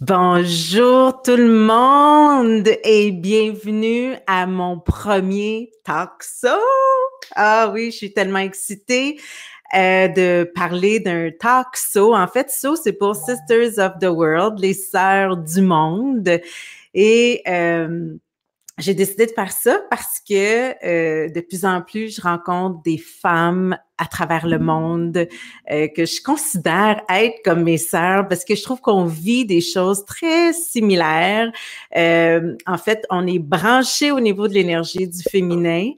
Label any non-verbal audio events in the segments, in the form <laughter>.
Bonjour tout le monde et bienvenue à mon premier talk show. Ah oui, je suis tellement excitée euh, de parler d'un talk show. En fait, so c'est pour Sisters of the World, les sœurs du monde. Et euh, j'ai décidé de faire ça parce que euh, de plus en plus, je rencontre des femmes à travers le monde euh, que je considère être comme mes sœurs parce que je trouve qu'on vit des choses très similaires. Euh, en fait, on est branché au niveau de l'énergie du féminin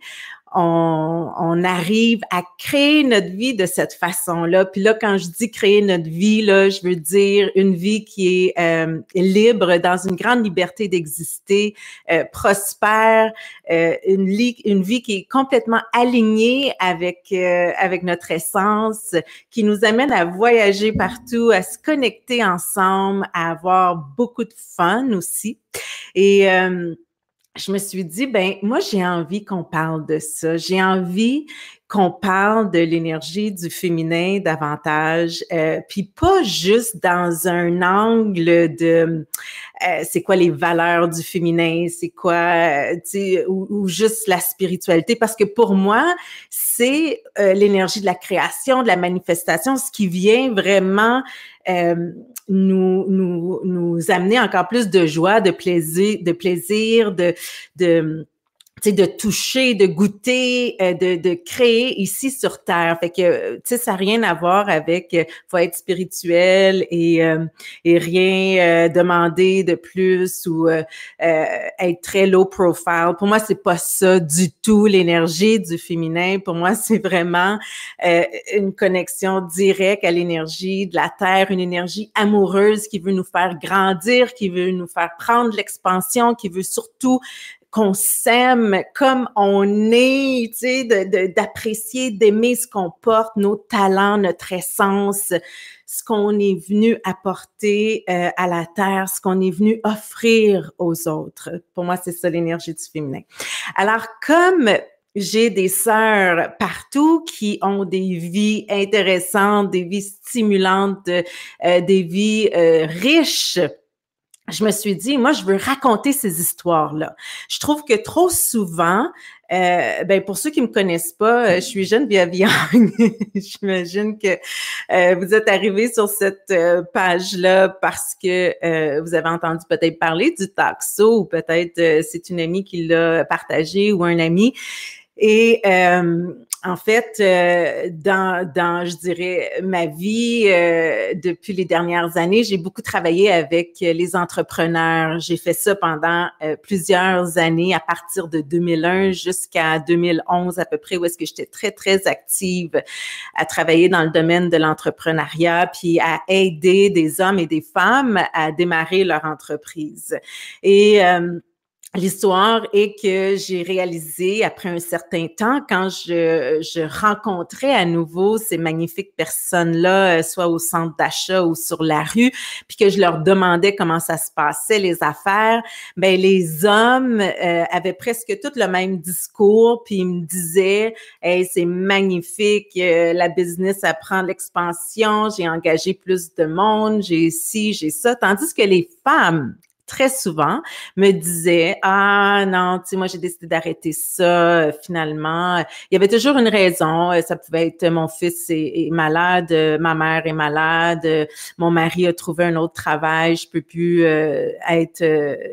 on, on, arrive à créer notre vie de cette façon-là. Puis là, quand je dis créer notre vie, là, je veux dire une vie qui est euh, libre, dans une grande liberté d'exister, euh, prospère, euh, une, une vie qui est complètement alignée avec euh, avec notre essence, qui nous amène à voyager partout, à se connecter ensemble, à avoir beaucoup de fun aussi. Et euh, je me suis dit, ben moi, j'ai envie qu'on parle de ça. J'ai envie qu'on parle de l'énergie du féminin davantage, euh, puis pas juste dans un angle de euh, c'est quoi les valeurs du féminin, c'est quoi, euh, ou, ou, juste la spiritualité, parce que pour moi, c'est euh, l'énergie de la création, de la manifestation, ce qui vient vraiment nous, nous, nous amener encore plus de joie, de plaisir, de plaisir, de, de de toucher, de goûter, euh, de, de, créer ici sur Terre. Fait que, tu sais, ça n'a rien à voir avec euh, faut être spirituel et, euh, et rien demander de plus ou être très low profile. Pour moi, c'est pas ça du tout, l'énergie du féminin. Pour moi, c'est vraiment une connexion directe à l'énergie de la Terre, une énergie amoureuse qui veut nous faire grandir, qui veut nous faire prendre l'expansion, qui veut surtout qu'on s'aime comme on est, tu sais, d'apprécier, d'aimer ce qu'on porte, nos talents, notre essence, ce qu'on est venu apporter euh, à la terre, ce qu'on est venu offrir aux autres. Pour moi, c'est ça l'énergie du féminin. Alors, comme j'ai des sœurs partout qui ont des vies intéressantes, des vies stimulantes, euh, des vies euh, riches je me suis dit, moi, je veux raconter ces histoires-là. Je trouve que trop souvent, euh, ben pour ceux qui me connaissent pas, euh, je suis jeune Young. <laughs> J'imagine que euh, vous êtes arrivé sur cette euh, page-là parce que euh, vous avez entendu peut-être parler du taxo ou peut-être c'est une amie qui l'a partagé ou un ami. Et en fait, euh, dans, dans, je dirais, ma vie euh, depuis les dernières années, j'ai beaucoup travaillé avec les entrepreneurs. J'ai fait ça pendant euh, plusieurs années, à partir de 2001 jusqu'à 2011 à peu près, où est-ce que j'étais très, très active à travailler dans le domaine de l'entrepreneuriat, puis à aider des hommes et des femmes à démarrer leur entreprise. Et L'histoire est que j'ai réalisé après un certain temps, quand je, je rencontrais à nouveau ces magnifiques personnes-là, euh, soit au centre d'achat ou sur la rue, puis que je leur demandais comment ça se passait, les affaires, ben les hommes euh, avaient presque tout le même discours, puis ils me disaient Hey, c'est magnifique, euh, la business apprend l'expansion, j'ai engagé plus de monde, j'ai ci, j'ai ça. Tandis que les femmes très souvent me disait ah non tu sais moi j'ai décidé d'arrêter ça euh, finalement il y avait toujours une raison euh, ça pouvait être mon fils est, malade ma mère est malade mon mari a trouvé un autre travail je peux plus euh, être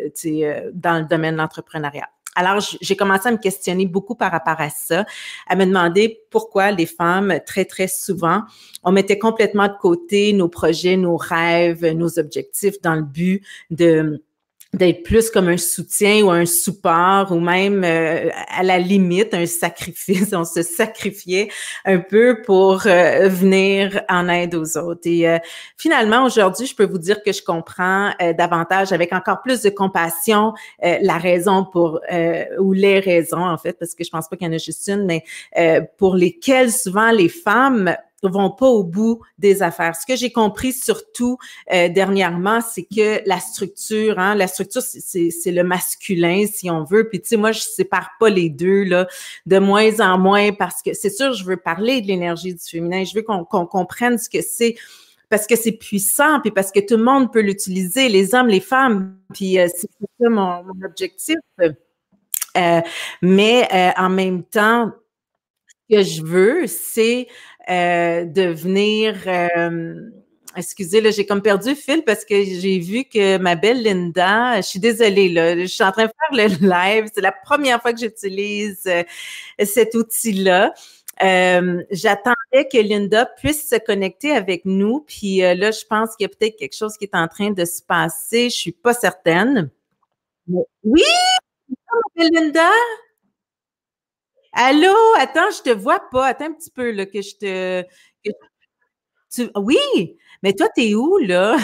tu sais dans le domaine de l'entrepreneuriat. Alors, j'ai commencé à me questionner beaucoup par rapport à ça, à me demander pourquoi les femmes, très, très souvent, on mettait complètement de côté nos projets, nos rêves, nos objectifs dans le but de d'être plus comme un soutien ou un support ou même euh, à la limite un sacrifice. <laughs> On se sacrifiait un peu pour euh, venir en aide aux autres. Et euh, finalement, aujourd'hui, je peux vous dire que je comprends davantage avec encore plus de compassion la raison pour ou les raisons en fait, parce que je pense pas qu'il y en a juste une, mais pour lesquelles souvent les femmes vont pas au bout des affaires. Ce que j'ai compris surtout euh, dernièrement, c'est que la structure, hein, la structure, c'est le masculin, si on veut. Puis tu sais, moi, je sépare pas les deux là, de moins en moins parce que c'est sûr, je veux parler de l'énergie du féminin. Je veux qu'on comprenne ce que c'est parce que c'est puissant, puis parce que tout le monde peut l'utiliser, les hommes, les femmes, puis euh, c'est ça mon, mon objectif. Euh, mais euh, en même temps, ce que je veux, c'est euh, devenir excusez, là, j'ai comme perdu le fil parce que j'ai vu que ma belle Linda, je suis désolée, là, je suis en train de faire le <laughs> live. C'est la première fois que j'utilise euh, cet outil-là. Euh, j'attendais que Linda puisse se connecter avec nous. Puis euh, là, je pense qu'il y a peut-être quelque chose qui est en train de se passer. Je suis pas certaine. Oui! Linda? Allô? Attends, je te vois pas. Attends un petit peu là, que je te. Tu... Oui! Mais toi, t'es où, là?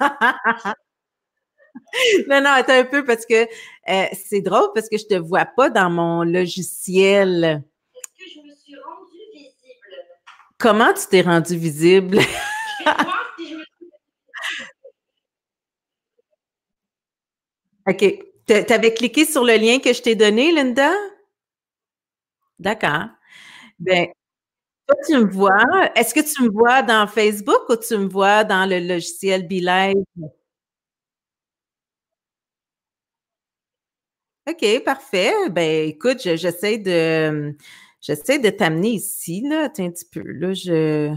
<laughs> non, non, attends un peu parce que euh, c'est drôle parce que je te vois pas dans mon logiciel. Est-ce que je me suis rendue visible? Comment tu t'es rendue visible? <laughs> je vais voir si je me. OK. Tu avais cliqué sur le lien que je t'ai donné, Linda? D'accord. Ben, toi, tu me vois. Est-ce que tu me vois dans Facebook ou tu me vois dans le logiciel BeLive? OK, parfait. Ben, écoute, j'essaie de j'essaie de t'amener ici, là. Attends un petit peu. Là, je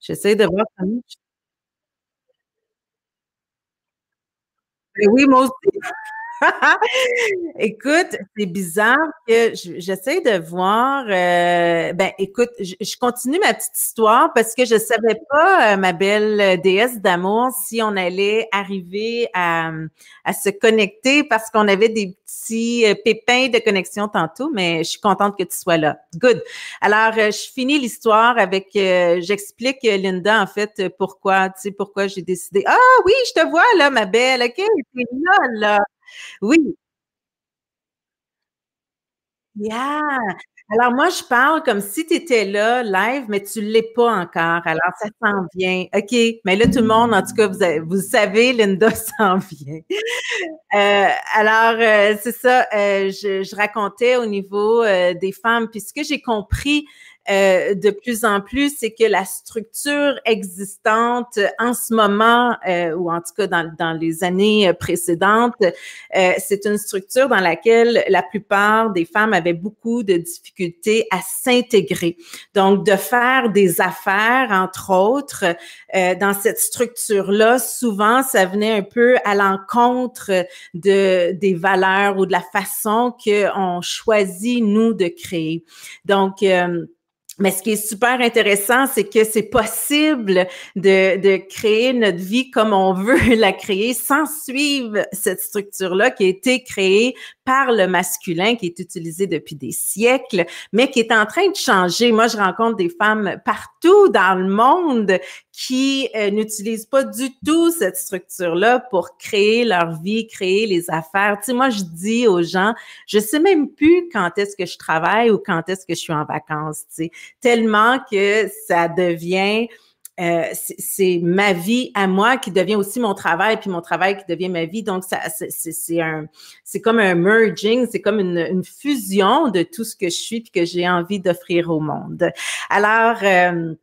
j'essaie de voir comment. Ben oui, moi aussi. <laughs> écoute, c'est bizarre que j'essaie de voir. Euh, ben, écoute, je, continue ma petite histoire parce que je savais pas, euh, ma belle déesse d'amour, si on allait arriver à, se connecter parce qu'on avait des petits euh, pépins de connexion tantôt, mais je suis contente que tu sois là. Good. Alors, euh, je finis l'histoire avec, euh, j'explique Linda en fait pourquoi, tu sais, pourquoi j'ai décidé. Ah oui, je te vois là, ma belle. Ok, t'es là, là. Oui. Yeah! Alors moi, je parle comme si tu étais là, live, mais tu ne l'es pas encore. Alors, ça s'en vient. OK. Mais là, tout le monde, en tout cas, vous, avez, vous savez, Linda <laughs> s'en vient. Euh, alors, euh, c'est ça, euh, je, je, racontais au niveau euh, des femmes, puis ce que j'ai compris euh, de plus en plus, c'est que la structure existante en ce moment, euh, ou en tout cas dans, dans les années précédentes, euh, c'est une structure dans laquelle la plupart des femmes avaient beaucoup de difficultés à s'intégrer. Donc, de faire des affaires, entre autres, euh, dans cette structure-là, souvent, ça venait un peu à l'encontre de, des valeurs ou de la façon qu'on choisit, nous, de créer. Donc, euh, mais ce qui est super intéressant, c'est que c'est possible de, de, créer notre vie comme on veut <laughs> la créer sans suivre cette structure-là qui a été créée par le masculin, qui est utilisée depuis des siècles, mais qui est en train de changer. Moi, je rencontre des femmes partout dans le monde qui euh, n'utilisent pas du tout cette structure-là pour créer leur vie, créer les affaires. Tu sais, moi, je dis aux gens, je sais même plus quand est-ce que je travaille ou quand est-ce que je suis en vacances, tellement que ça devient euh, c'est ma vie à moi qui devient aussi mon travail, puis mon travail qui devient ma vie. Donc, c'est un, c'est comme un merging, c'est comme une, une, fusion de tout ce que je suis puis que j'ai envie d'offrir au monde. Alors, euh,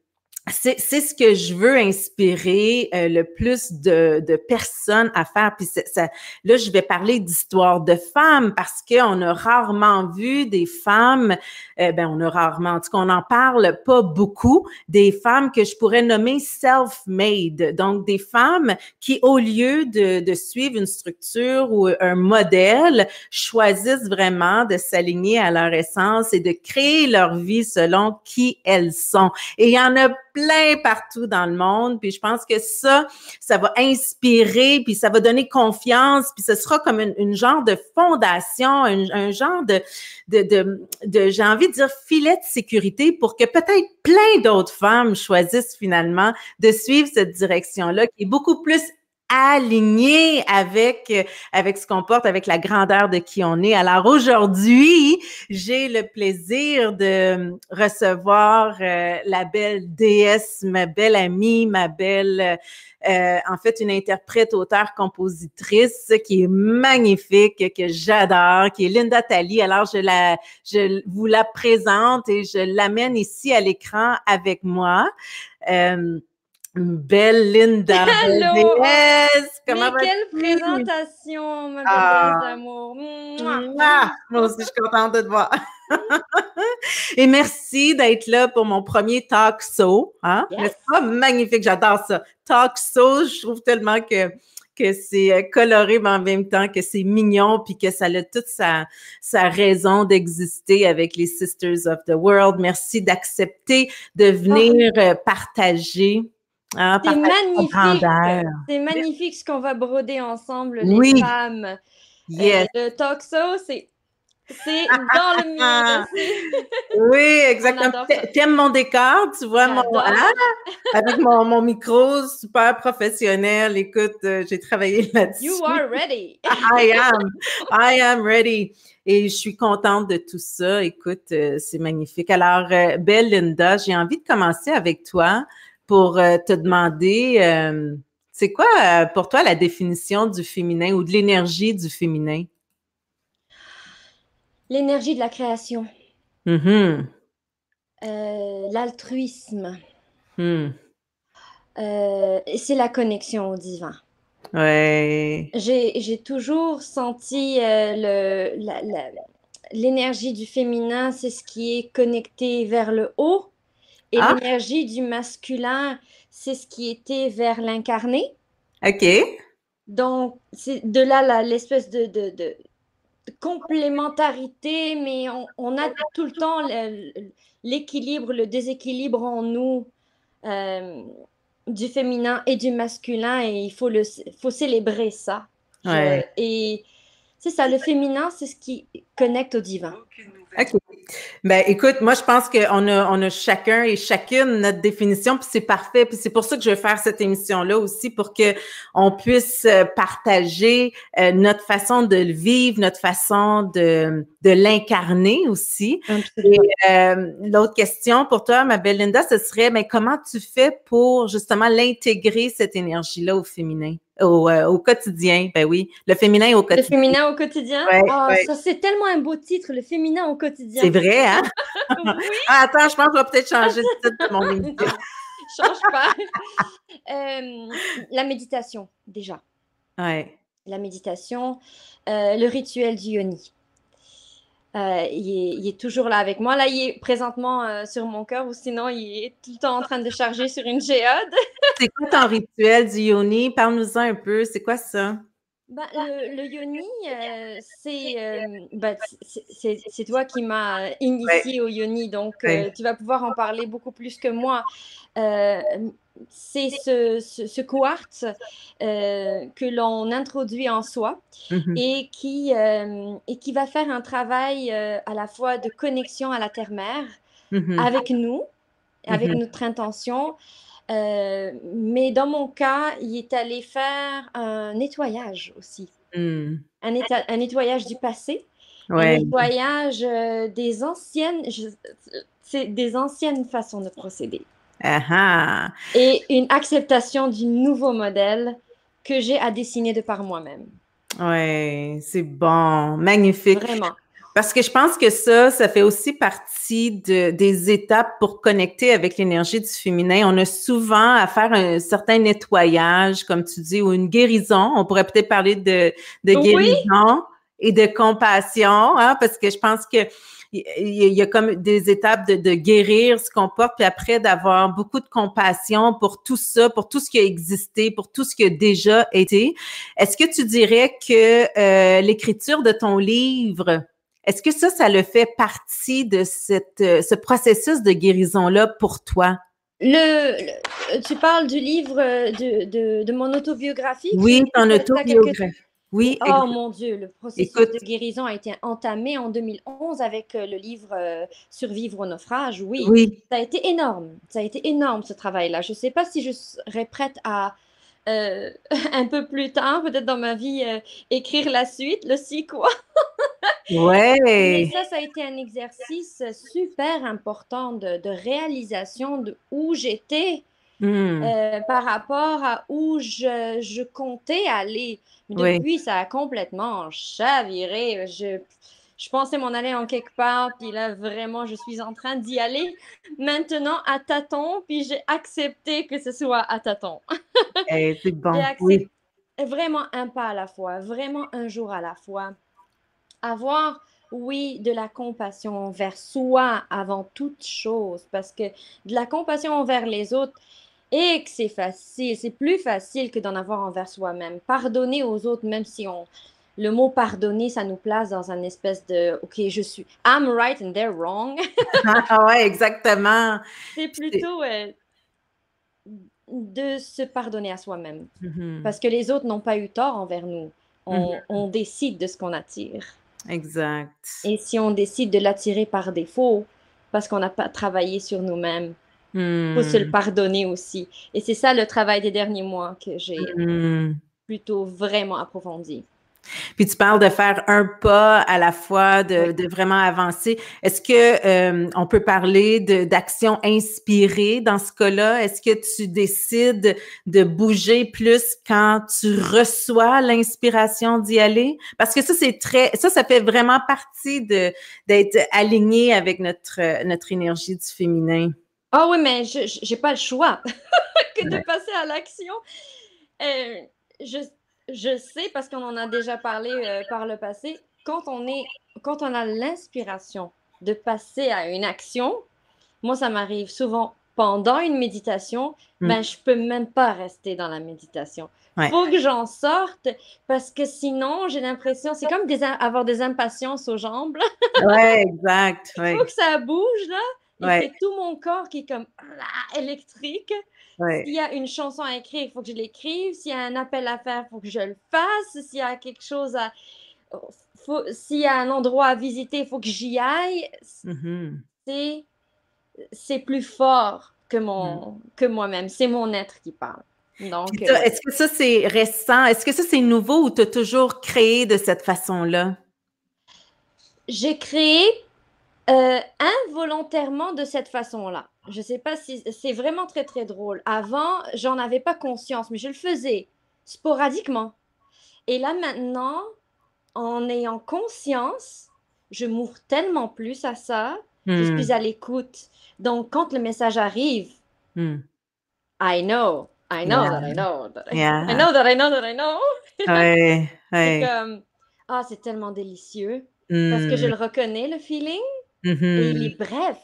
c'est ce que je veux inspirer euh, le plus de, de, personnes à faire. Puis ça, là, je vais parler d'histoire de femmes parce qu'on a rarement vu des femmes, euh, ben on a rarement, en tout cas, on n'en parle pas beaucoup, des femmes que je pourrais nommer self-made. Donc, des femmes qui, au lieu de, de suivre une structure ou un modèle, choisissent vraiment de s'aligner à leur essence et de créer leur vie selon qui elles sont. Et il y en a plein partout dans le monde. Puis je pense que ça, ça va inspirer, puis ça va donner confiance, puis ce sera comme une, genre de fondation, un, un genre de, de, de, de j'ai envie de dire filet de sécurité pour que peut-être plein d'autres femmes choisissent finalement de suivre cette direction-là qui est beaucoup plus aligné avec avec ce qu'on porte, avec la grandeur de qui on est. Alors aujourd'hui, j'ai le plaisir de recevoir euh, la belle déesse, ma belle amie, ma belle, euh, en fait, une interprète, auteure, compositrice qui est magnifique, que j'adore, qui est Linda Tally. Alors je la, je vous la présente et je l'amène ici à l'écran avec moi. Euh, Belle Linda. <laughs> Allô? Yes! Mais Comment quelle vas-tu? présentation, ma Ah. belle d'amour. Mouah! Moi aussi, je suis contente de te voir. <laughs> Et merci d'être là pour mon premier talk show. Hein? Yes. N'est-ce pas? Magnifique, j'adore ça. Talk show, je trouve tellement que, que c'est euh, coloré, mais en même temps que c'est mignon, puis que ça a toute sa, sa raison d'exister avec les Sisters of the World. Merci d'accepter de venir euh, partager. Hein, C'est magnifique. C'est magnifique ce qu'on va broder ensemble, les Oui. femmes. Euh, Yes. le talk show, c'est c'est dans le c'est- <laughs> Oui, exactement. T'aimes mon décor, tu vois, mon, hein? <laughs> avec mon, mon micro super professionnel. Écoute, euh, j'ai travaillé <laughs> là-dessus. You are ready. I am, I am ready. Et je suis contente de tout ça. Écoute, euh, c'est magnifique. Alors, euh, belle Linda, j'ai envie de commencer avec toi pour euh, te demander, euh, c'est quoi euh, pour toi la définition du féminin ou de l'énergie du féminin? L'énergie de la création, Mhm. euh, l'altruisme, Hmm. euh, c'est la connexion au divin. Ouais. J'ai toujours senti l'énergie du féminin, c'est ce qui est connecté vers le haut, et Ah. l'énergie du masculin, c'est ce qui était vers l'incarné. OK. Donc, c'est de là l'espèce de, de- de- de complémentarité, mais on, on a tout le temps l'équilibre, le déséquilibre en nous euh, du féminin et du masculin, et il faut, le, faut célébrer ça. Et c'est ça, le féminin, c'est ce qui connecte au divin. OK. Ben, écoute, moi, je pense qu'on a, on a chacun et chacune notre définition, puis c'est parfait. Puis c'est pour ça que je vais faire cette émission-là aussi, pour que on puisse euh, partager euh, notre façon de le vivre, notre façon de, de l'incarner aussi. Et euh, l'autre question pour toi, ma belle Linda, ce serait, mais comment tu fais pour justement l'intégrer, cette énergie-là, au féminin, au, euh, au quotidien? Ben oui, le féminin au Le quotidien. féminin au quotidien? Ouais, Oh, ouais. Ça, c'est tellement un beau titre, le féminin au quotidien. C'est vrai, hein? <laughs> Oui. <laughs> Ah, attends, je pense que je vais peut-être changer de titre de mon <laughs> émission. Change pas. Euh, la méditation, déjà. Ouais. La méditation, euh, le rituel du yoni. Euh, il, est, il est toujours là avec moi. Là, il est présentement euh, sur mon cœur ou sinon, il est tout le temps en train de charger sur une géode. C'est quoi ton rituel du yoni? Parle-nous-en un peu. C'est quoi ça? Ben, le, le yoni, euh, c'est euh, ben, c'est toi qui m'as initié au yoni, donc euh, tu vas pouvoir en parler beaucoup plus que moi. Euh, c'est ce, ce, ce quartz que l'on introduit en soi Mhm. et qui, et qui va faire un travail à la fois de connexion à la terre-mère Mhm. avec nous, avec Mhm. notre intention. Euh, mais dans mon cas, il est allé faire un nettoyage aussi. Hmm. Un, nettoyage du passé, un nettoyage euh, des anciennes, c'est des anciennes façons de procéder et une acceptation du nouveau modèle que j'ai à dessiner de par moi-même. Ouais, c'est bon. Magnifique. Vraiment. Parce que je pense que ça, ça fait aussi partie de, des étapes pour connecter avec l'énergie du féminin. On a souvent à faire un certain nettoyage, comme tu dis, ou une guérison. On pourrait peut-être parler de, de Oui. guérison et de compassion, hein, parce que je pense que il y, a- il y a comme des étapes de, de guérir ce qu'on porte, puis après d'avoir beaucoup de compassion pour tout ça, pour tout ce qui a existé, pour tout ce qui a déjà été. Est-ce que tu dirais que euh, l'écriture de ton livre, est-ce que ça, ça le fait partie de cette, euh, ce processus de guérison-là pour toi? Le, le- tu parles du livre euh, de, de, de mon autobiographie? Oui, ton autobiographie. Oui, Oh mon Dieu, le processus Écoute. de guérison a été entamé en 2011 avec euh, le livre euh, Survivre au naufrage. Oui, oui. ça a été énorme. Ça a été énorme ce travail-là. Je ne sais pas si je serais prête à euh, <laughs> un peu plus tard, peut-être dans ma vie, euh, écrire la suite, le sequel. Mais Ouais. ça, ça a été un exercice super important de, de réalisation de où j'étais Hmm. euh, par rapport à où je, je comptais aller. Mais Oui. depuis, ça a complètement chaviré. Je, je pensais m'en aller en quelque part, puis là, vraiment, je suis en train d'y aller maintenant à tâtons, puis j'ai accepté que ce soit à tâtons. <laughs> Eh, c'est bon. J'ai Oui. accepté vraiment un pas à la fois, vraiment un jour à la fois. Avoir, oui, de la compassion envers soi avant toute chose, parce que de la compassion envers les autres, et que c'est facile, c'est plus facile que d'en avoir envers soi-même. Pardonner aux autres, même si on, le mot pardonner, ça nous place dans un espèce de, OK, je suis, I'm right and they're wrong. <laughs> Ah ouais, exactement. c'est plutôt euh, de se pardonner à soi-même. Mhm. Parce que les autres n'ont pas eu tort envers nous. On, Mhm. on décide de ce qu'on attire. Exact. Et si on décide de l'attirer par défaut, parce qu'on n'a pas travaillé sur nous-mêmes, il faut se le Hmm. pardonner aussi. Et c'est ça le travail des derniers mois que j'ai Hmm. plutôt vraiment approfondi. Puis tu parles de faire un pas à la fois, de, vraiment avancer. Est-ce que euh, on peut parler de d'actions inspirées dans ce cas-là? Est-ce que tu décides de bouger plus quand tu reçois l'inspiration d'y aller? Parce que ça, c'est très, ça, ça fait vraiment partie de d'être aligné avec notre notre énergie du féminin. Ah oui, mais je n'ai pas le choix <laughs> que de passer à l'action. Euh, je, je sais, parce qu'on en a déjà parlé euh, par le passé, quand on, est, quand on a l'inspiration de passer à une action, moi, ça m'arrive souvent pendant une méditation, Mm. ben, je peux même pas rester dans la méditation. Ouais. faut que j'en sorte parce que sinon, j'ai l'impression, c'est comme des, avoir des impatiences aux jambes. <laughs> Ouais, exact. Il Ouais, faut que ça bouge, là. Ouais. c'est tout mon corps qui est comme ah, électrique. Ouais. S'il y a une chanson à écrire, il faut que je l'écrive. S'il y a un appel à faire, il faut que je le fasse. S'il y a quelque chose à. S'il y a un endroit à visiter, il faut que j'y aille. Mhm. C'est, c'est plus fort que, mon, que moi-même. C'est mon être qui parle. Donc, euh, Est-ce que ça, c'est récent? Est-ce que ça, c'est nouveau ou tu as toujours créé de cette façon-là? j'ai créé euh, involontairement de cette façon-là. Je ne sais pas si c'est vraiment très, très drôle. Avant, j'en avais pas conscience, mais je le faisais sporadiquement. Et là, maintenant, en ayant conscience, je m'ouvre tellement plus à ça. Je Hmm, suis à l'écoute. Donc, quand le message arrive, hmm. I know, I know Yeah. that I know, that I, Yeah. I know that I know that I know. <laughs> C'est comme, ah, c'est tellement délicieux parce que je Hmm, le reconnais, le feeling, et mhm. est bref.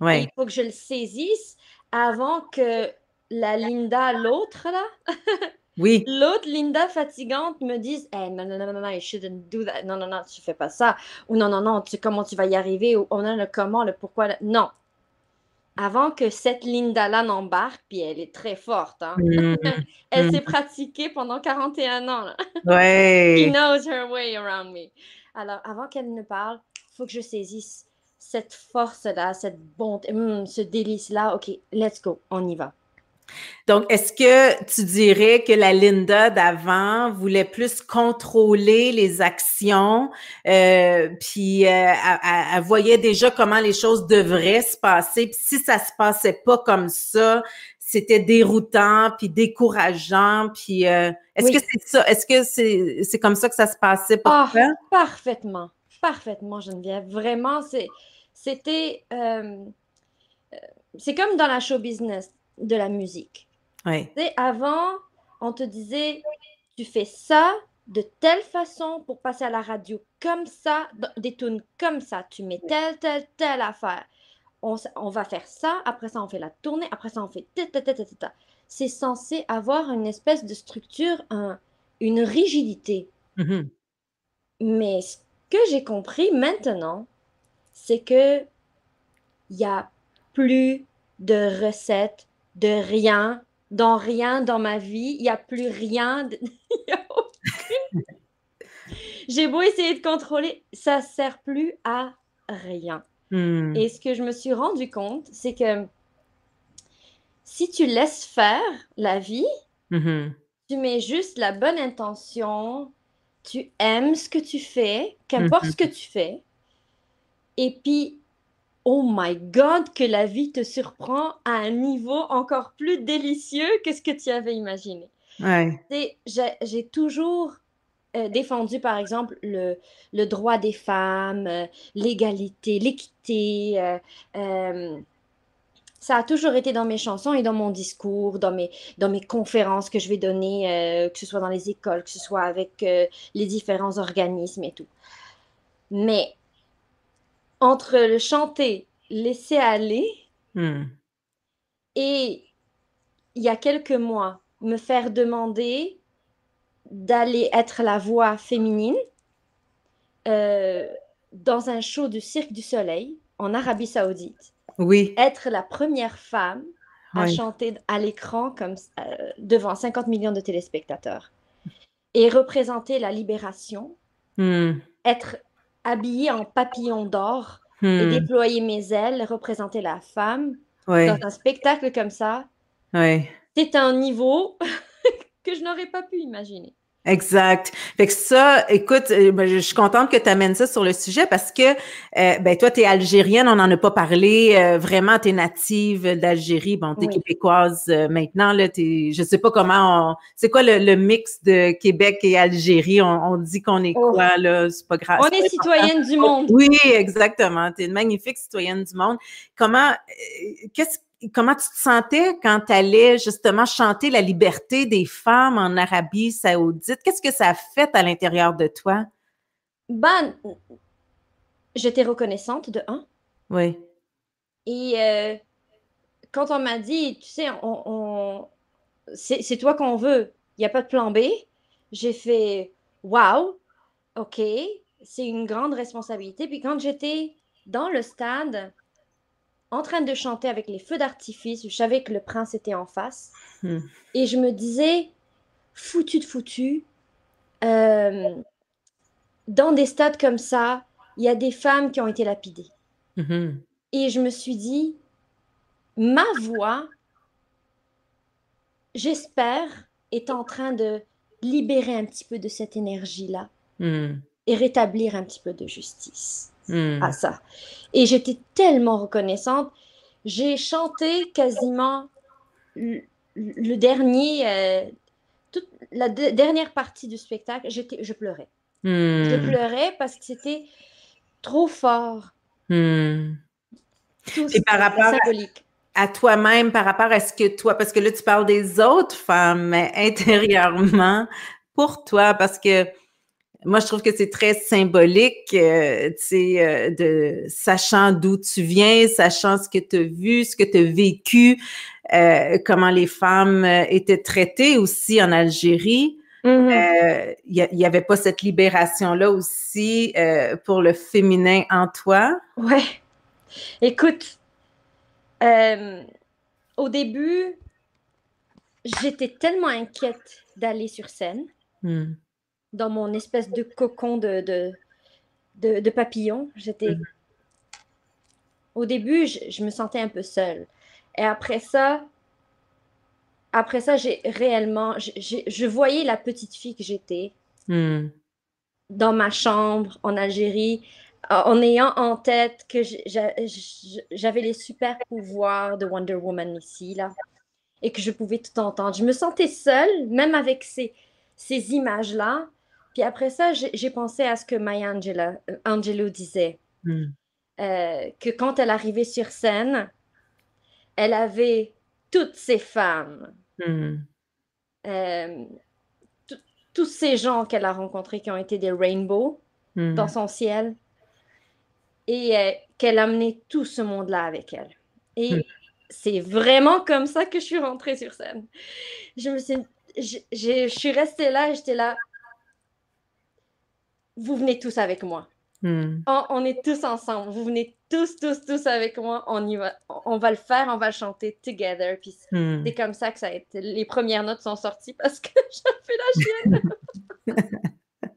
Ouais, il faut que je le saisisse avant que la Linda, l'autre, là, <laughs> oui. l'autre Linda fatigante me dise hey, non, non, non, non, non, you shouldn't do that. Non, non, non, tu fais pas ça. Ou non, non, non, tu, comment tu vas y arriver? Ou oh, non, le comment, le pourquoi. le- Non. Avant que cette Linda-là n'embarque, puis elle est très forte. Hein. Hmm, <laughs> Elle hmm. s'est pratiquée pendant 41 ans. Là. She Ouais. knows her way around me. Alors, avant qu'elle ne parle, il faut que je saisisse cette force-là, cette bonté, hum, ce délice-là. OK, let's go, on y va. Donc, est-ce que tu dirais que la Linda d'avant voulait plus contrôler les actions, euh, puis euh, elle, elle- elle voyait déjà comment les choses devraient se passer, puis si ça se passait pas comme ça, c'était déroutant, puis décourageant, puis euh, est-ce Oui. que c'est ça? Est-ce que c'est c'est comme ça que ça se passait pour Ah, toi? parfaitement, parfaitement, Geneviève. Vraiment, c'était, euh, c'est comme dans la show business de la musique. Oui. Tu sais, avant, on te disait, tu fais ça de telle façon pour passer à la radio comme ça, des tunes comme ça, tu mets telle, telle, telle affaire. On, on va faire ça, après ça on fait la tournée, après ça on fait ta, ta, ta, ta, ta, ta. C'est censé avoir une espèce de structure, un- une rigidité. Mhm. Mais ce que j'ai compris maintenant, c'est que il n'y a plus de recettes, de rien, dans rien dans ma vie. Il n'y a plus rien. de- <laughs> aucune- J'ai beau essayer de contrôler, ça sert plus à rien. Hmm. Et ce que je me suis rendu compte, c'est que si tu laisses faire la vie, Mhm. tu mets juste la bonne intention, tu aimes ce que tu fais, qu'importe ce que tu fais, et puis, oh my God, que la vie te surprend à un niveau encore plus délicieux que ce que tu avais imaginé. Ouais. J'ai toujours euh, défendu, par exemple, le, le droit des femmes, euh, l'égalité, l'équité. euh, ça a toujours été dans mes chansons et dans mon discours, dans mes, dans mes conférences que je vais donner, euh, que ce soit dans les écoles, que ce soit avec euh, les différents organismes et tout. Mais entre le chanter, laisser aller, Hmm. et il y a quelques mois, me faire demander d'aller être la voix féminine euh, dans un show du Cirque du Soleil en Arabie Saoudite. Oui. Être la première femme à Oui. chanter à l'écran comme euh, devant 50 millions de téléspectateurs et représenter la libération, Hmm. être habillée en papillon d'or et Hmm. déployer mes ailes, représenter la femme Oui. dans un spectacle comme ça, Oui. c'est un niveau <laughs> que je n'aurais pas pu imaginer. Exact. Fait que ça, écoute, euh, ben, je suis contente que tu amènes ça sur le sujet parce que, euh, ben, toi, tu es algérienne, on n'en a pas parlé. euh, vraiment, tu es native d'Algérie. Bon, tu es Oui. québécoise euh, maintenant. Là, t'es, je sais pas comment on. C'est quoi le, le mix de Québec et Algérie? On, on dit qu'on est Oh. quoi, là? C'est pas grave. On est citoyenne du monde. Oui, exactement. Tu es une magnifique citoyenne du monde. Comment, qu'est-ce, comment tu te sentais quand tu allais justement chanter la liberté des femmes en Arabie Saoudite? Qu'est-ce que ça a fait à l'intérieur de toi? Ben, j'étais reconnaissante de un. Oui. Et euh, quand on m'a dit, tu sais, on, on- c'est c'est toi qu'on veut, il n'y a pas de plan B, j'ai fait Wow, OK, c'est une grande responsabilité. Puis quand j'étais dans le stade, en train de chanter avec les feux d'artifice, je savais que le prince était en face. Hmm. Et je me disais, foutu de foutu, euh, dans des stades comme ça, il y a des femmes qui ont été lapidées. Mhm. Et je me suis dit, ma voix, j'espère, est en train de libérer un petit peu de cette énergie-là Hmm. et rétablir un petit peu de justice Hmm. à ça. Et j'étais tellement reconnaissante. J'ai chanté quasiment le, le dernier, euh, toute la de- dernière partie du spectacle. J'étais, je pleurais. Je Hmm. pleurais parce que c'était trop fort. Hmm. Tout Et par rapport à- symbolique. à toi-même par rapport à ce que toi, parce que là, tu parles des autres femmes, mais intérieurement, pour toi, parce que moi, je trouve que c'est très symbolique, euh, tu sais, euh, de sachant d'où tu viens, sachant ce que tu as vu, ce que tu as vécu, euh, comment les femmes étaient traitées aussi en Algérie. Il n'y avait pas cette libération-là aussi pour le féminin en toi? Ouais. Écoute, au début, j'étais tellement inquiète d'aller sur scène, Hmm. Dans mon espèce de cocon de, de, de, de papillon. J'étais. Mhm. Au début, je, je me sentais un peu seule. Et après ça, après ça, j'ai réellement. je voyais la petite fille que j'étais Hmm. dans ma chambre en Algérie, en en ayant en tête que j'avais les super pouvoirs de Wonder Woman ici, là, et que je pouvais tout entendre. Je me sentais seule, même avec ces, ces images-là. Puis après ça, j'ai pensé à ce que Maya Angela, euh, Angelou disait, Hmm. euh, que quand elle arrivait sur scène, elle avait toutes ces femmes Hmm. euh, tous ces gens qu'elle a rencontrés qui ont été des rainbows Hmm. dans son ciel et euh, qu'elle a amené tout ce monde-là avec elle. Et c'est vraiment comme ça que je suis rentrée sur scène. Je me suis, je, je- je suis restée là et j'étais là. Vous venez tous avec moi. Hmm. On, on est tous ensemble. Vous venez tous, tous, tous avec moi. On y va. On va le faire. On va le chanter together. Puis Hmm. c'est comme ça que ça a été. Les premières notes sont sorties parce que <laughs> j'ai fait la chienne.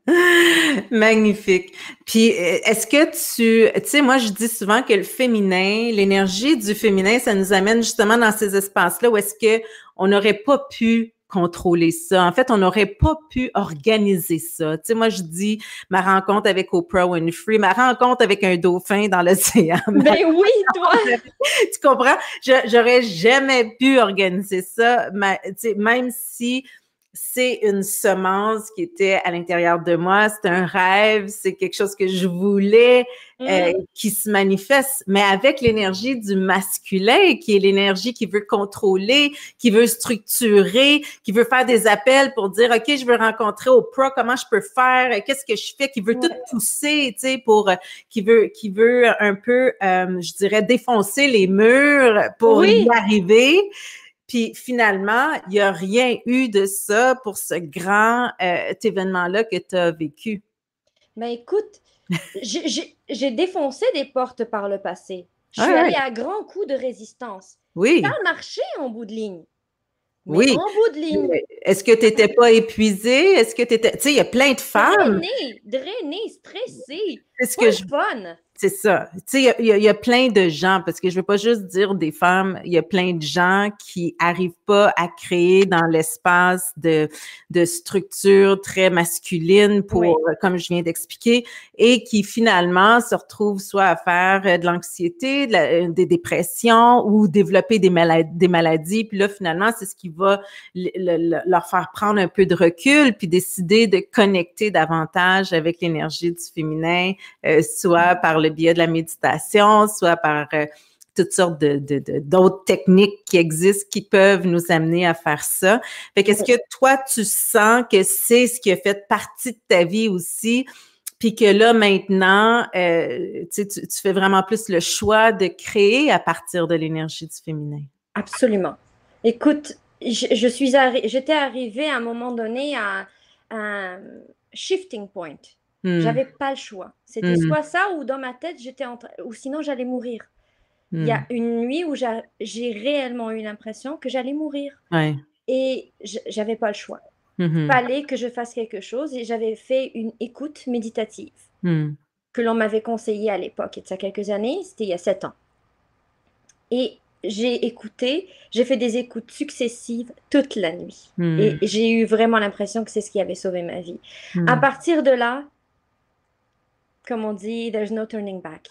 <laughs> Magnifique. Puis, euh, est-ce que tu, tu sais, moi, je dis souvent que le féminin, l'énergie du féminin, ça nous amène justement dans ces espaces-là où est-ce que on n'aurait pas pu contrôler ça. En fait, on n'aurait pas pu organiser ça. Tu sais, moi, je dis ma rencontre avec Oprah Winfrey, ma rencontre avec un dauphin dans l'océan. <laughs> Ben oui, toi. tu comprends? J'aurais jamais pu organiser ça, ma- tu sais, même si c'est une semence qui était à l'intérieur de moi, c'est un rêve, c'est quelque chose que je voulais euh, Mm. qui se manifeste, mais avec l'énergie du masculin, qui est l'énergie qui veut contrôler, qui veut structurer, qui veut faire des appels pour dire, OK, je veux rencontrer Oprah, comment je peux faire, qu'est-ce que je fais, qui veut tout pousser, tu sais, pour, euh, qui veut, qui veut un peu, euh, je dirais, défoncer les murs pour Oui. y arriver. Puis finalement, il n'y a rien eu de ça pour ce grand euh, événement-là que tu as vécu. Ben écoute, j'ai- défoncé des portes par le passé. Je suis Ouais, allée à grands coups de résistance. Oui. Ça a marché en bout de ligne. Mais Oui. en bout de ligne, Est-ce que tu n'étais pas épuisée? Est-ce que tu étais. Tu sais, il y a plein de femmes. drainée, drainée, stressée, C'est ce que je fun. C'est ça. Tu sais, il y a- y, y plein de gens, parce que je veux pas juste dire des femmes, il y a plein de gens qui arrivent pas à créer dans l'espace de, de structure très masculine pour, Oui. euh, comme je viens d'expliquer, et qui finalement se retrouvent soit à faire euh, de l'anxiété, de euh, des dépressions ou développer des maladies, des maladies. Puis là, finalement, c'est ce qui va le- le- le- leur faire prendre un peu de recul puis décider de connecter davantage avec l'énergie du féminin, euh, soit par le biais de la méditation, soit par euh, toutes sortes de, d'autres techniques qui existent qui peuvent nous amener à faire ça. Fait qu'est-ce que toi, tu sens que c'est ce qui a fait partie de ta vie aussi, puis que là, maintenant, euh, tu, fais vraiment plus le choix de créer à partir de l'énergie du féminin. Absolument. Écoute, je, je suis arri- j'étais arrivée à un moment donné à un shifting point. Hmm, J'avais pas le choix. C'était Mhm. soit ça ou dans ma tête, j'étais en train, ou sinon j'allais mourir. Il hmm, y a une nuit où j'a- j'ai réellement eu l'impression que j'allais mourir ouais, et j'avais pas le choix. mhm, Fallait que je fasse quelque chose et j'avais fait une écoute méditative hmm, que l'on m'avait conseillée à l'époque, et de ça quelques années, c'était il y a sept ans. Et j'ai écouté, j'ai fait des écoutes successives toute la nuit. hmm, Et j'ai eu vraiment l'impression que c'est ce qui avait sauvé ma vie. hmm. À partir de là, comme on dit, there's no turning back.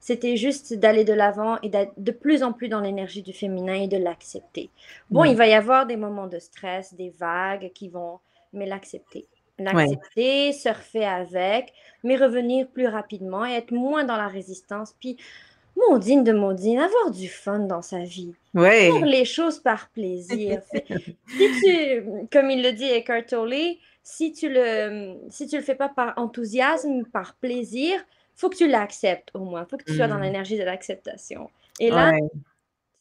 C'était juste d'aller de l'avant et d'être de plus en plus dans l'énergie du féminin et de l'accepter. Bon, il va y avoir des moments de stress, des vagues qui vont, mais l'accepter. L'accepter, surfer avec, mais revenir plus rapidement et être moins dans la résistance. Puis, Maudine de Maudine, avoir du fun dans sa vie. Ouais. Faire les choses par plaisir. <laughs> Si tu, comme il le dit Eckhart Tolle, si tu le, si tu le fais pas par enthousiasme, par plaisir, faut que tu l'acceptes au moins. Faut que tu sois dans Mm. l'énergie de l'acceptation. Et là, Ouais.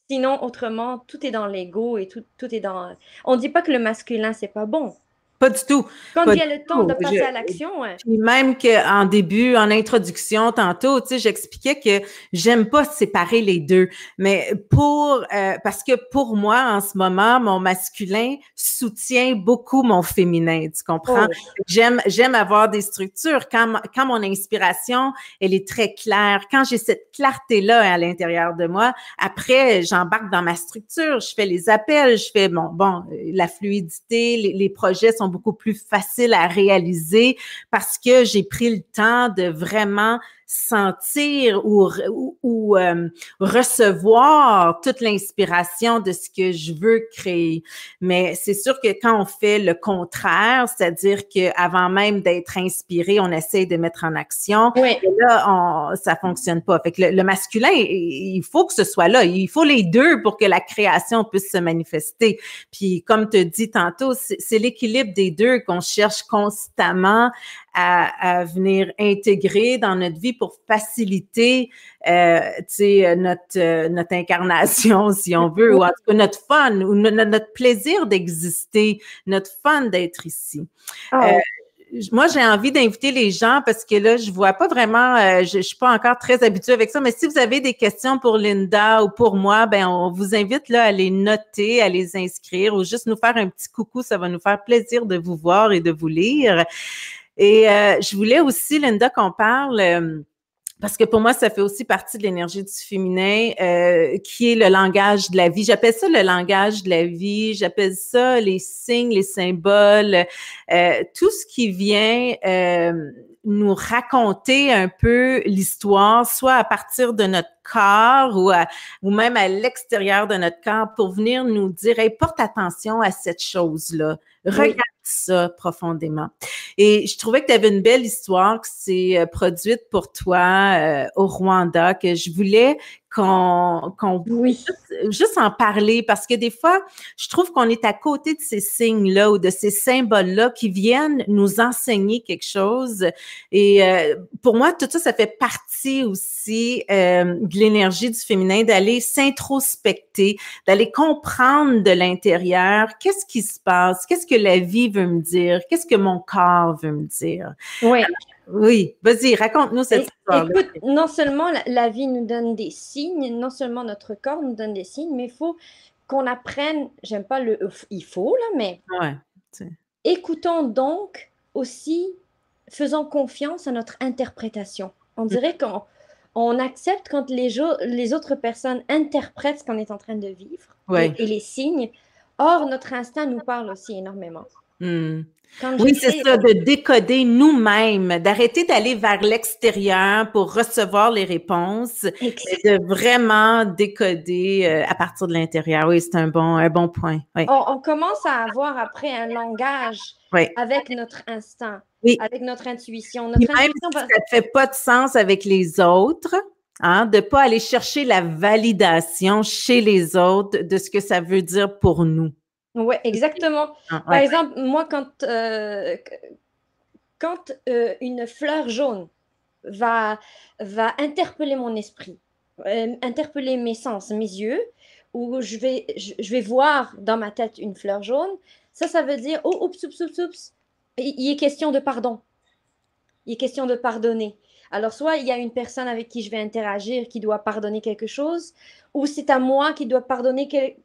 sinon, autrement, tout est dans l'ego et tout, tout est dans. On dit pas que le masculin c'est pas bon. Pas du tout. Quand il y a le temps de passer Je- à l'action, Puis même qu'en début, en introduction, tantôt, tu sais, j'expliquais que j'aime pas séparer les deux. Mais pour euh, parce que pour moi, en ce moment, mon masculin soutient beaucoup mon féminin. Tu comprends? oh, J'aime, j'aime avoir des structures. Quand, quand mon inspiration, elle est très claire, quand j'ai cette clarté-là à l'intérieur de moi, après, j'embarque dans ma structure, je fais les appels, je fais, bon, bon, euh, la fluidité, les, les projets sont beaucoup plus faciles à réaliser parce que j'ai pris le temps de vraiment sentir ou, ou, ou, euh, recevoir toute l'inspiration de ce que je veux créer. Mais c'est sûr que quand on fait le contraire, c'est-à-dire qu'avant même d'être inspiré, on essaie de mettre en action, oui, et là, on, ça fonctionne pas. Fait que le, le masculin, il faut que ce soit là. Il faut les deux pour que la création puisse se manifester. Puis, comme tu dis tantôt, c'est c'est l'équilibre des deux qu'on cherche constamment à, à venir intégrer dans notre vie pour faciliter, euh, sais, notre, euh, notre incarnation, <laughs> si on veut, ou en tout cas notre fun, ou no- no- notre plaisir d'exister, notre fun d'être ici Ah, Euh, moi, j'ai envie d'inviter les gens parce que là, je vois pas vraiment, euh, je, je suis pas encore très habituée avec ça, mais si vous avez des questions pour Linda ou pour moi, ben on vous invite là à les noter, à les inscrire ou juste nous faire un petit coucou. Ça va nous faire plaisir de vous voir et de vous lire. Et euh, je voulais aussi, Linda, qu'on parle. euh, parce que pour moi, ça fait aussi partie de l'énergie du féminin, euh, qui est le langage de la vie. J'appelle ça le langage de la vie. J'appelle ça les signes, les symboles, euh, tout ce qui vient euh, nous raconter un peu l'histoire, soit à partir de notre corps ou, ou même à l'extérieur de notre corps pour venir nous dire, hey, porte attention à cette chose-là. Regarde ça profondément. Et je trouvais que tu avais une belle histoire qui s'est euh, produite pour toi euh, au Rwanda, que je voulais qu'on qu'on oui. juste, en parler parce que des fois, je trouve qu'on est à côté de ces signes-là ou de ces symboles-là qui viennent nous enseigner quelque chose. Et euh, pour moi, tout ça, ça fait partie aussi euh, de l'énergie du féminin, d'aller s'introspecter, d'aller comprendre de l'intérieur qu'est-ce qui se passe, qu'est-ce que la vie veut me dire, qu'est-ce que mon corps veut me dire? Oui. Oui, vas-y, raconte-nous cette histoire. Écoute, non seulement la, vie nous donne des signes, non seulement notre corps nous donne des signes, mais il faut qu'on apprenne, j'aime pas le il faut, là, mais ouais, écoutons donc aussi, faisons confiance à notre interprétation. On mm. dirait qu'on on accepte quand les, les autres personnes interprètent ce qu'on est en train de vivre et, les signes. Or, notre instinct nous parle aussi énormément. Mm oui, c'est ça, de décoder nous-mêmes, d'arrêter d'aller vers l'extérieur pour recevoir les réponses, et de vraiment décoder euh, à partir de l'intérieur. Oui, c'est un bon, un bon point. On, commence à avoir après un langage avec notre instinct, avec notre intuition. Notre même si ça ne fait pas de sens avec les autres, Hein, de ne pas aller chercher la validation chez les autres de ce que ça veut dire pour nous. Oui, exactement. Ah, Par exemple, moi, quand, euh, quand euh, une fleur jaune va, va interpeller mon esprit, euh, interpeller mes sens, mes yeux, ou je vais, je, vais voir dans ma tête une fleur jaune, ça, ça veut dire, oh, oups, oups, oups, oups, il est question de pardon. Il est question de pardonner. Alors, soit il y a une personne avec qui je vais interagir qui doit pardonner quelque chose, ou c'est à moi qui dois pardonner quelque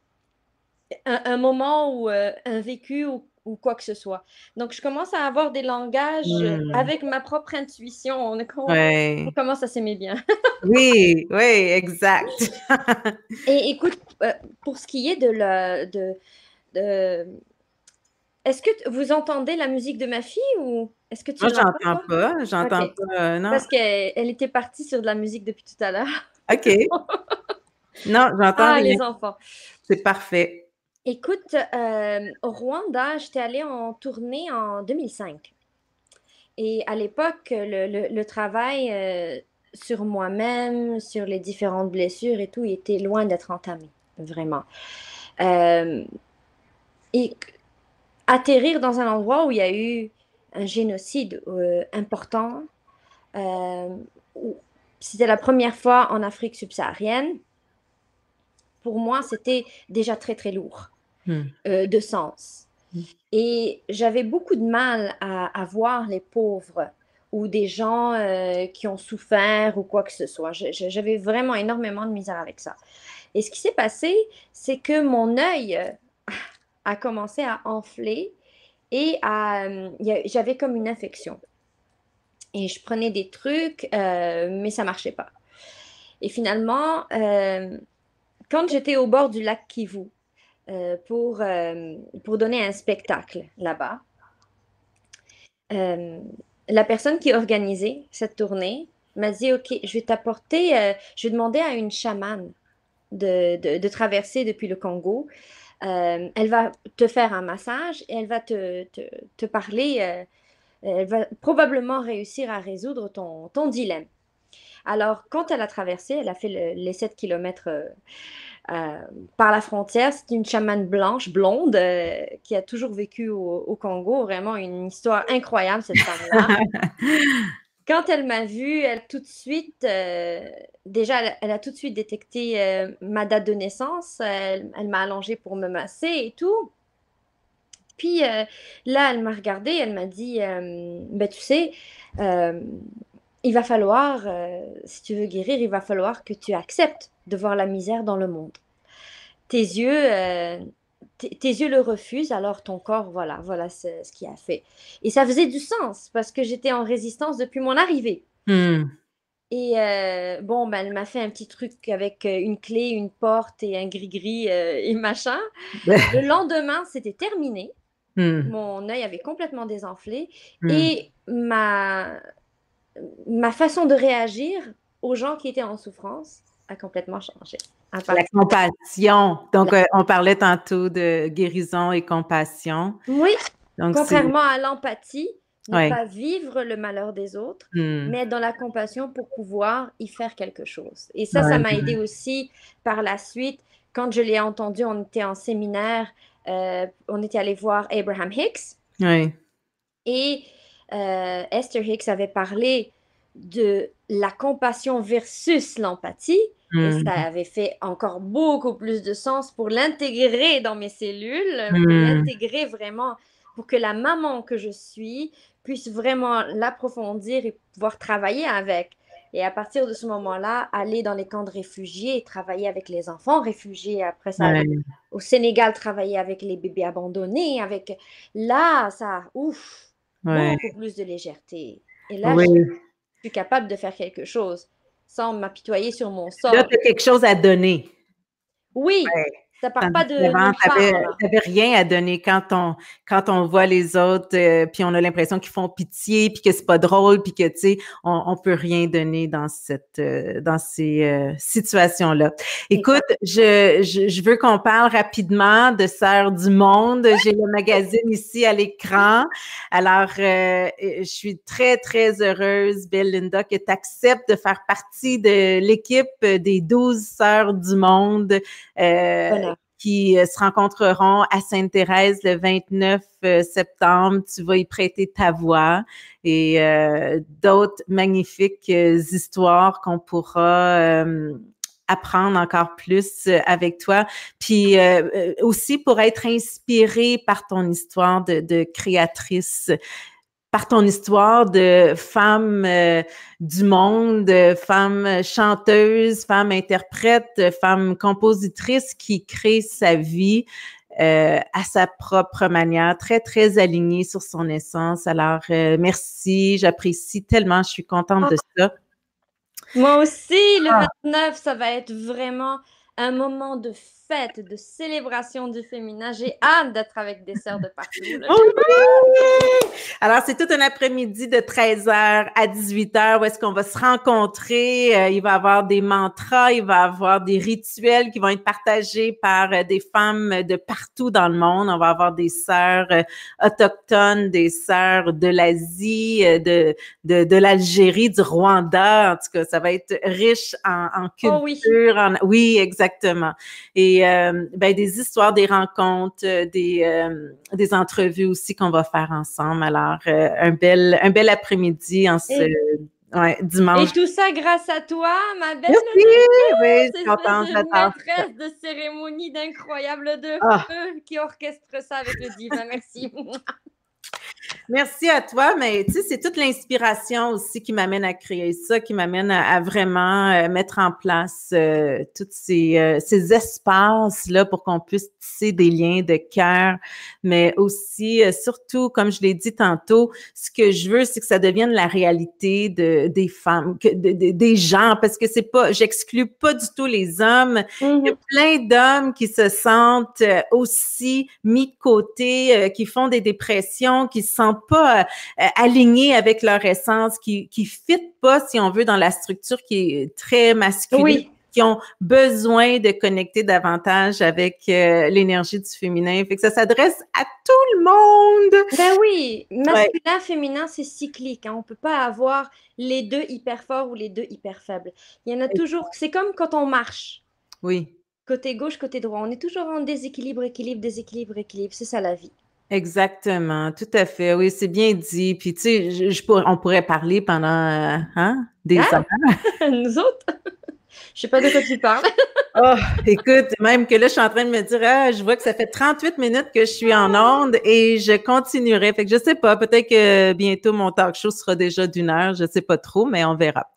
un, moment ou euh, un vécu ou, quoi que ce soit. Donc, je commence à avoir des langages euh, hmm. avec ma propre intuition. On, on, commence à s'aimer bien. <laughs> oui, oui, exact. <laughs> Et écoute, euh, pour ce qui est de la. De, Est-ce que vous entendez la musique de ma fille ou est-ce que tu Moi, j'entends pas, j'entends pas, non. Parce qu'elle était partie sur de la musique depuis tout à l'heure. OK. <laughs> non, j'entends Ah, les enfants. C'est parfait. Écoute, euh, au Rwanda, j'étais allée en tournée en 2005. Et à l'époque, le, travail euh, sur moi-même, sur les différentes blessures et tout, était loin d'être entamé, vraiment. Euh, et atterrir dans un endroit où il y a eu un génocide important, c'était la première fois en Afrique subsaharienne, pour moi, c'était déjà très, très lourd. Hmm. Euh, de sens. Hmm. Et j'avais beaucoup de mal à, voir les pauvres ou des gens euh, qui ont souffert ou quoi que ce soit. J'avais vraiment énormément de misère avec ça. Et ce qui s'est passé, c'est que mon œil <laughs> a commencé à enfler et j'avais comme une infection. Et je prenais des trucs, euh, mais ça marchait pas. Et finalement, quand j'étais au bord du lac Kivu, euh, pour, euh, pour donner un spectacle là-bas. Euh, la personne qui organisait cette tournée m'a dit, OK, je vais t'apporter, je vais demander à une chamane de, de, traverser depuis le Congo. elle va te faire un massage et elle va te, te, te parler, elle va probablement réussir à résoudre ton, ton dilemme. Alors, quand elle a traversé, elle a fait les 7 km euh, par la frontière. C'est une chamane blanche, blonde, euh, qui a toujours vécu au, Congo. Vraiment une histoire incroyable, cette femme-là. <laughs> Quand elle m'a vue, elle tout de suite, euh, déjà, elle, a tout de suite détecté ma date de naissance. Elle, m'a allongée pour me masser et tout. Puis là, elle m'a regardée, elle m'a dit, ben, tu sais, il va falloir, si tu veux guérir, il va falloir que tu acceptes de voir la misère dans le monde. Tes yeux, euh, tes yeux le refusent, alors ton corps, voilà, voilà ce, qu'il a fait. Et ça faisait du sens parce que j'étais en résistance depuis mon arrivée. Hmm. Et euh, bon, ben, elle m'a fait un petit truc avec euh, une clé, une porte et un gris-gris et machin. <laughs> le lendemain, c'était terminé. Hmm. Mon œil avait complètement désenflé. Hmm. Et ma, ma façon de réagir aux gens qui étaient en souffrance a complètement changé. La compassion. Donc, euh, on parlait tantôt de guérison et compassion. Oui. Donc, Contrairement à l'empathie, ne pas vivre le malheur des autres, hmm. mais dans la compassion pour pouvoir y faire quelque chose. Et ça, ça m'a aidé aussi par la suite. Quand je l'ai entendu, on était en séminaire, euh, on était allé voir Abraham Hicks. Oui. Et euh, Esther Hicks avait parlé de la compassion versus l'empathie. Et ça avait fait encore beaucoup plus de sens pour l'intégrer dans mes cellules, pour hmm. l'intégrer vraiment, pour que la maman que je suis puisse vraiment l'approfondir et pouvoir travailler avec. Et à partir de ce moment-là, aller dans les camps de réfugiés travailler avec les enfants réfugiés. Après ça, au Sénégal, travailler avec les bébés abandonnés. Avec là, ça, ouf, beaucoup plus de légèreté. Et là, je suis capable de faire quelque chose sans m'apitoyer sur mon sort. Là, tu as quelque chose à donner. Oui, ça part pas de. Tu n'avais rien à donner quand on, quand on voit les autres, euh, puis on a l'impression qu'ils font pitié, puis que c'est pas drôle, puis que, tu sais, on, on peut rien donner dans cette, euh, dans ces euh, situations-là. Écoute, je, je, je, veux qu'on parle rapidement de Sœurs du Monde. J'ai le magazine ici à l'écran. Alors, je suis très, très heureuse, Belinda, que tu acceptes de faire partie de l'équipe des 12 Sœurs du Monde qui euh, se rencontreront à Sainte-Thérèse le 29 euh, septembre. Tu vas y prêter ta voix et euh, d'autres magnifiques histoires qu'on pourra apprendre encore plus avec toi. Puis aussi pour être inspiré par ton histoire de, de créatrice par ton histoire de femme euh, du monde, femme chanteuse, femme interprète, femme compositrice qui crée sa vie euh, à sa propre manière, très, très alignée sur son essence. Alors, euh, merci, j'apprécie tellement, je suis contente de ça. Moi aussi, le 29, ah. ça va être vraiment un moment de fête, de célébration du féminin. J'ai hâte d'être avec des sœurs de partout. <laughs> Alors, c'est tout un après-midi de 13h à 18h où est-ce qu'on va se rencontrer. Euh, il va y avoir des mantras, il va y avoir des rituels qui vont être partagés par euh, des femmes de partout dans le monde. On va avoir des sœurs euh, autochtones, des sœurs de l'Asie, de, de, de l'Algérie, du Rwanda. En tout cas, ça va être riche en, en culture. Oh oui. En, oui, exactement. Et euh, ben, des histoires, des rencontres, euh, des, euh, des entrevues aussi qu'on va faire ensemble. Alors, un bel, un bel après-midi en ce dimanche. Et tout ça grâce à toi, ma belle. Merci, oui, c'est contente. maîtresse de cérémonie d'incroyable de ah. feu qui orchestre ça avec le divin. Merci. Merci à toi, mais tu sais, c'est toute l'inspiration aussi qui m'amène à créer ça, qui m'amène à, vraiment euh, mettre en place euh, tous ces, euh, ces espaces-là pour qu'on puisse tisser des liens de cœur, mais aussi, surtout, comme je l'ai dit tantôt, ce que je veux, c'est que ça devienne la réalité de, des femmes, que, des gens, parce que c'est pas, j'exclus pas du tout les hommes. Il y a mm-hmm. plein d'hommes qui se sentent aussi mis de côté, qui font des dépressions, qui se sentent pas euh, alignés avec leur essence, qui qui fit pas, si on veut, dans la structure qui est très masculine. qui ont besoin de connecter davantage avec euh, l'énergie du féminin. Fait que ça s'adresse à tout le monde. Ben oui, masculin, féminin, c'est cyclique. Hein. On peut pas avoir les deux hyper forts ou les deux hyper faibles. Il y en a toujours. C'est comme quand on marche. Oui. Côté gauche, côté droit. On est toujours en déséquilibre, équilibre, déséquilibre, équilibre. C'est ça la vie. Exactement, tout à fait. Oui, c'est bien dit. Puis, tu sais, je, on pourrait parler pendant euh, hein, des hein? heures. <laughs> Nous autres? <laughs> je sais pas de quoi tu parles. <laughs> oh, écoute, même que là, je suis en train de me dire, ah, je vois que ça fait 38 minutes que je suis en onde et je continuerai. Fait que je sais pas, peut-être que bientôt mon talk show sera déjà d'une heure, je sais pas trop, mais on verra.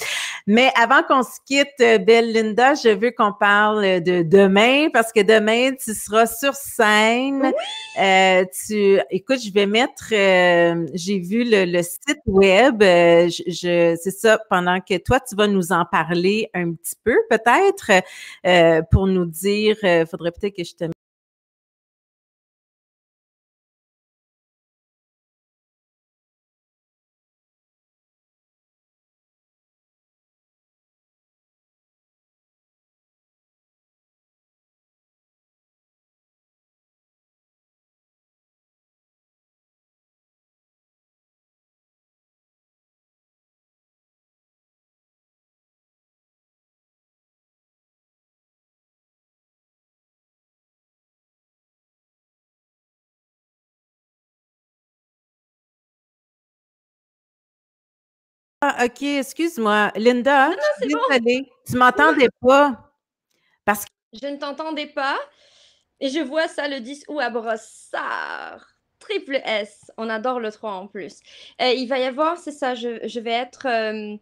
Mais avant qu'on se quitte, euh, Belle Linda, je veux qu'on parle de demain parce que demain, tu seras sur scène. Euh, tu, écoute, je vais mettre, euh, j'ai vu le, site web. je, c'est ça, pendant que toi, tu vas nous en parler un petit peu, peut-être, pour nous dire, il faudrait peut-être que je te Ah, OK, excuse-moi. Linda, Non, non, je c'est suis bon. désolée. Tu m'entendais pas. Parce que Je ne t'entendais pas. Et je vois ça le 10 août à Brossard. Triple S. On adore le 3 en plus. Euh, il va y avoir, c'est ça, je, je vais être euh,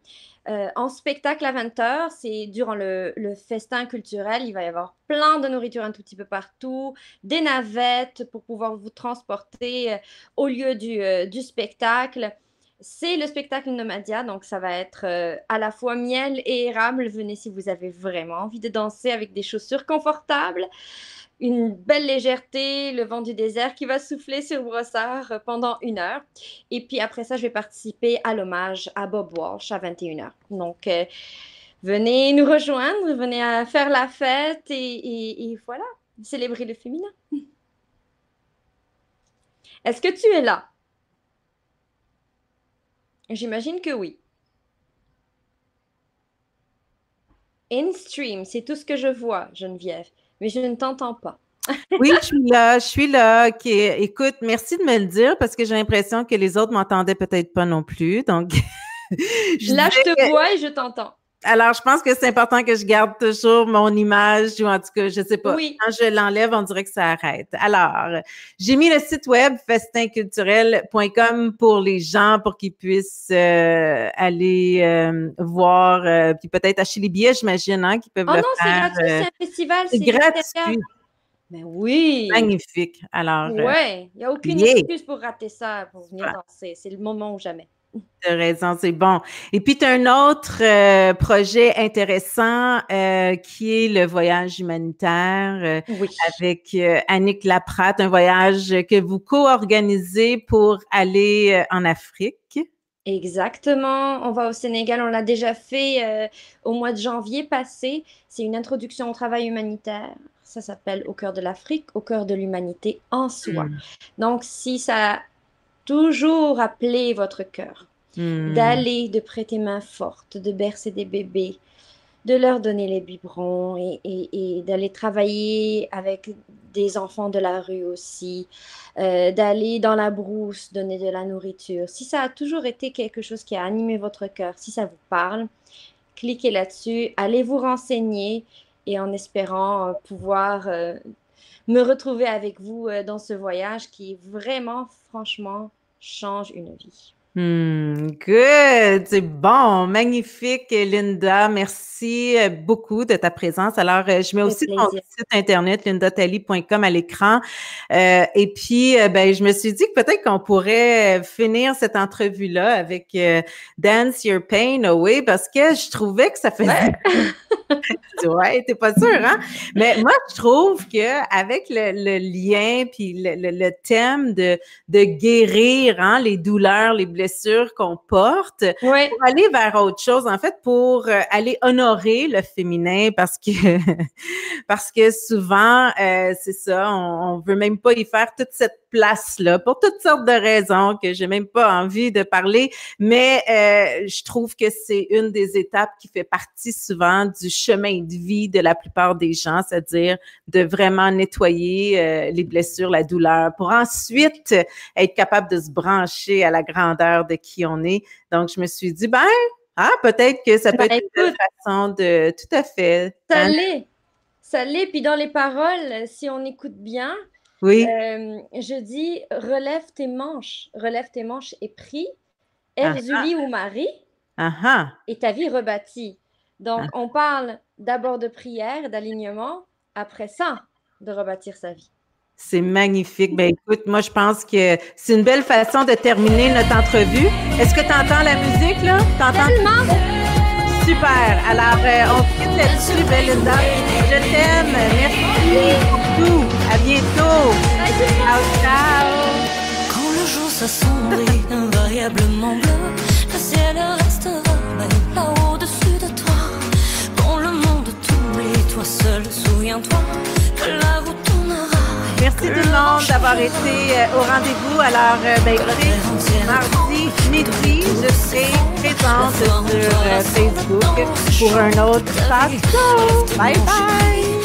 euh, en spectacle à 20h. C'est durant le, le festin culturel. Il va y avoir plein de nourriture un tout petit peu partout, des navettes pour pouvoir vous transporter euh, au lieu du, du spectacle. C'est le spectacle Nomadia, donc ça va être euh, à la fois miel et érable. Venez si vous avez vraiment envie de danser avec des chaussures confortables, une belle légèreté, le vent du désert qui va souffler sur Brossard euh, pendant une heure. Et puis après ça, je vais participer à l'hommage à Bob Walsh à 21h. Donc, euh, venez nous rejoindre, venez à faire la fête et- et voilà, célébrer le féminin. <laughs> Est-ce que tu es là? J'imagine que oui. In-stream, c'est tout ce que je vois, Geneviève, mais je ne t'entends pas. <laughs> oui, je suis là, je suis là. OK. Écoute, merci de me le dire parce que j'ai l'impression que les autres m'entendaient peut-être pas non plus. Donc, <laughs> je Là, je te que- vois et je t'entends. Alors, je pense que c'est important que je garde toujours mon image ou en tout cas, je sais pas. Oui. Quand je l'enlève, on dirait que ça arrête. Alors, j'ai mis le site web festinculturel.com pour les gens pour qu'ils puissent euh, aller euh, voir euh, puis peut-être acheter les billets, j'imagine, hein, qu'ils peuvent Oh le non, c'est gratuit, c'est un festival. c'est gratuit. Mais oui. Magnifique. Alors, Ouais, il n'y a aucune yeah. excuse pour rater ça, pour venir danser. C'est le moment ou jamais. Tu as raison, c'est bon. Et puis, tu as un autre euh, projet intéressant euh, qui est le voyage humanitaire euh, Oui. avec Annick Laprate, un voyage que vous co-organisez pour aller en Afrique. Exactement. On va au Sénégal. On l'a déjà fait au mois de janvier passé. C'est une introduction au travail humanitaire. Ça s'appelle Au cœur de l'Afrique, au cœur de l'humanité en soi. Mm. Donc, si ça toujours appelé votre cœur, Hmm. d'aller, de prêter main forte, de bercer des bébés, de leur donner les biberons et, et- et d'aller travailler avec des enfants de la rue aussi, euh, d'aller dans la brousse, donner de la nourriture. Si ça a toujours été quelque chose qui a animé votre cœur, si ça vous parle, cliquez là-dessus, allez vous renseigner et en espérant euh, pouvoir euh, me retrouver avec vous euh, dans ce voyage qui vraiment, franchement, change une vie. Hmm, good, c'est bon, magnifique, Linda. Merci euh, beaucoup de ta présence. Alors, euh, je mets aussi ton site internet lindatali.com à l'écran. Euh, et puis, ben, je me suis dit que peut-être qu'on pourrait finir cette entrevue-là avec euh, Dance Your Pain Away parce que je trouvais que ça faisait. ouais, <laughs> t'es pas sûr, hein? Mais moi, je trouve que avec le, le lien puis le, le- le thème de, de guérir hein, les douleurs, les blessures qu'on porte, pour aller vers autre chose, en fait, pour euh, aller honorer le féminin parce que <laughs> parce que souvent, euh, c'est ça, on, on veut même pas y faire toute cette place-là pour toutes sortes de raisons que j'ai même pas envie de parler, mais euh, je trouve que c'est une des étapes qui fait partie souvent du chemin de vie de la plupart des gens, c'est-à-dire de vraiment nettoyer euh, les blessures, la douleur, pour ensuite être capable de se brancher à la grandeur de qui on est. Donc, je me suis dit, ben, ah, peut-être que ça peut Ben, être une façon de, tout à fait. Ça hein? l'est. Ça l'est. Puis dans les paroles, si on écoute bien, Oui, euh, je dis relève tes manches, relève tes manches et prie, Ah, Erzuli ou Marie, ah ah. et ta vie rebâtie. Donc, Ah. on parle d'abord de prière, d'alignement, après ça, de rebâtir sa vie. C'est magnifique. Ben écoute, moi je pense que c'est une belle façon de terminer notre entrevue. Est-ce que tu entends la musique là? T'entends? Super. Alors, euh, on quitte là-dessus, Belinda. Je t'aime. Ciao. Quand le jour s'assombrit <laughs> invariablement bleu, le ciel restera même là au-dessus de toi. Quand le monde t'oublie, toi seul, souviens-toi que la route tournera. Merci tout le monde d'avoir été euh, au rendez-vous. Alors, euh, ben, écoutez, mardi midi, je serai présente sur euh, Facebook pour un autre. Bye bye.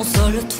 On se le trouve